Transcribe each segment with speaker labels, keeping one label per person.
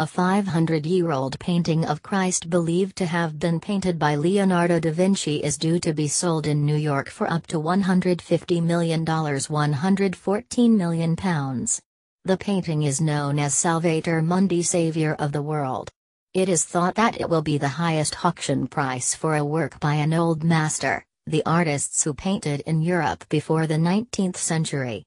Speaker 1: A 500-year-old painting of Christ believed to have been painted by Leonardo da Vinci is due to be sold in New York for up to $150 million 114 million pounds. The painting is known as Salvator Mundi Savior of the World. It is thought that it will be the highest auction price for a work by an old master, the artists who painted in Europe before the 19th century.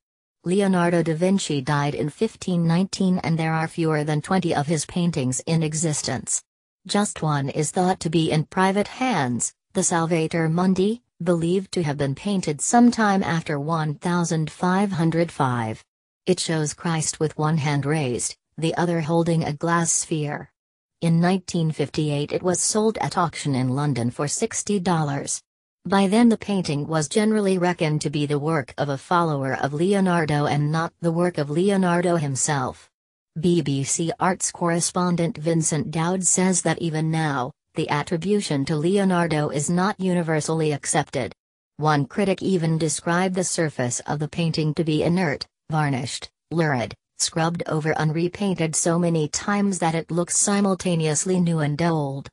Speaker 1: Leonardo da Vinci died in 1519 and there are fewer than 20 of his paintings in existence. Just one is thought to be in private hands, the Salvator Mundi, believed to have been painted sometime after 1505. It shows Christ with one hand raised, the other holding a glass sphere. In 1958 it was sold at auction in London for $60. By then the painting was generally reckoned to be the work of a follower of Leonardo and not the work of Leonardo himself. BBC Arts correspondent Vincent Dowd says that even now, the attribution to Leonardo is not universally accepted. One critic even described the surface of the painting to be inert, varnished, lurid, scrubbed over and repainted so many times that it looks simultaneously new and old.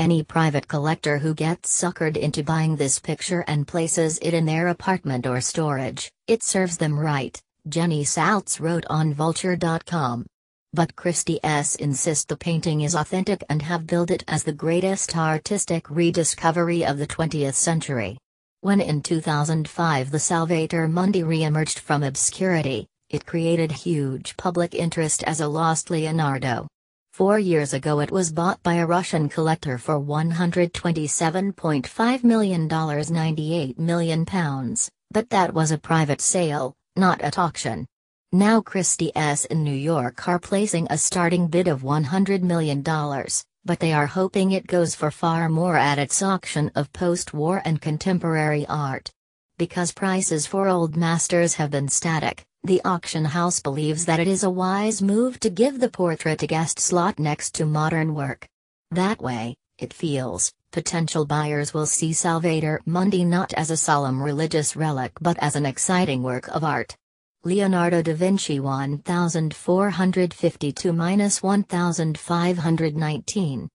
Speaker 1: Any private collector who gets suckered into buying this picture and places it in their apartment or storage, it serves them right, Jerry Saltz wrote on Vulture.com. But Christie's insists the painting is authentic and have billed it as the greatest artistic rediscovery of the 20th century. When in 2005 the Salvator Mundi re-emerged from obscurity, it created huge public interest as a lost Leonardo. Four years ago it was bought by a Russian collector for $127.5 million 98 million pounds, but that was a private sale, not at auction. Now Christie's in New York are placing a starting bid of $100 million, but they are hoping it goes for far more at its auction of post-war and contemporary art. Because prices for old masters have been static, the auction house believes that it is a wise move to give the portrait a guest slot next to modern work. That way, it feels, potential buyers will see Salvator Mundi not as a solemn religious relic but as an exciting work of art. Leonardo da Vinci 1452-1519